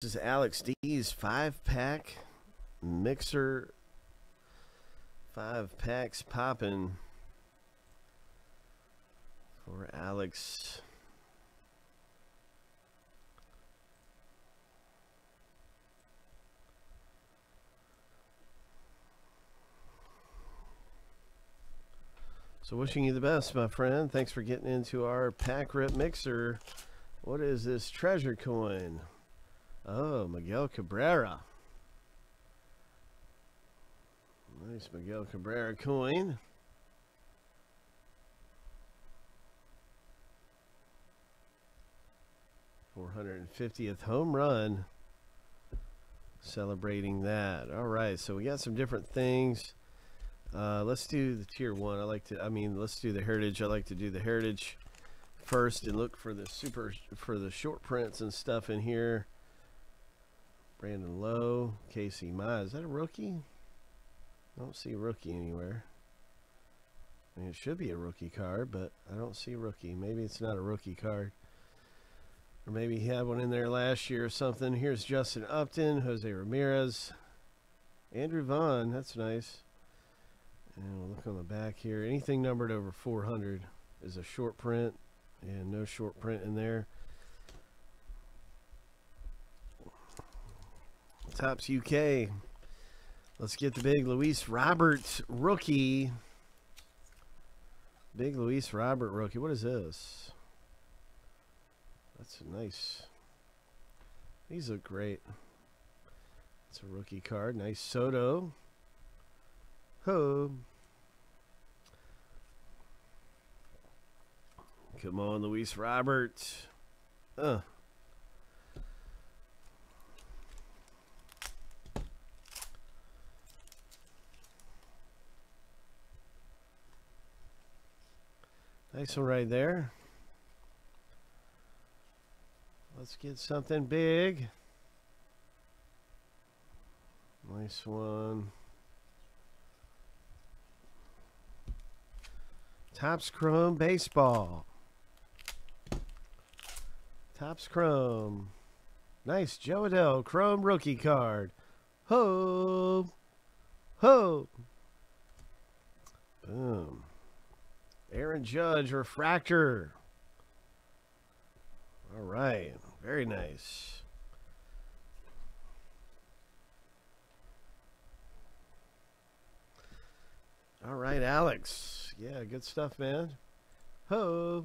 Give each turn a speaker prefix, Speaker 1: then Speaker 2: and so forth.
Speaker 1: This is Alex D's five pack mixer. Five packs popping for Alex. So wishing you the best, my friend. Thanks for getting into our pack rip mixer. What is this treasure coin? Oh, Miguel Cabrera. Nice Miguel Cabrera coin. Four hundred and fiftieth home run. Celebrating that. All right, so we got some different things. Uh, let's do the tier one. I like to. I mean, let's do the heritage. I like to do the heritage first and look for the super for the short prints and stuff in here. Brandon Lowe, Casey Mize. Is that a rookie? I don't see rookie anywhere. I mean, it should be a rookie card, but I don't see rookie. Maybe it's not a rookie card. Or maybe he had one in there last year or something. Here's Justin Upton, Jose Ramirez, Andrew Vaughn. That's nice. And we'll look on the back here. Anything numbered over 400 is a short print, and no short print in there. Topps UK. Let's get the big Luis Roberts rookie. Big Luis Robert rookie. What is this? That's nice. These look great. It's a rookie card. Nice Soto. Ho. Come on, Luis Roberts. Uh. Nice one right there. Let's get something big. Nice one. Topps Chrome Baseball. Topps Chrome. Nice Jo Adell Chrome rookie card. Ho! Ho! Boom. Aaron Judge refractor. All right. Very nice. All right, Alex. Yeah, good stuff, man. Ho.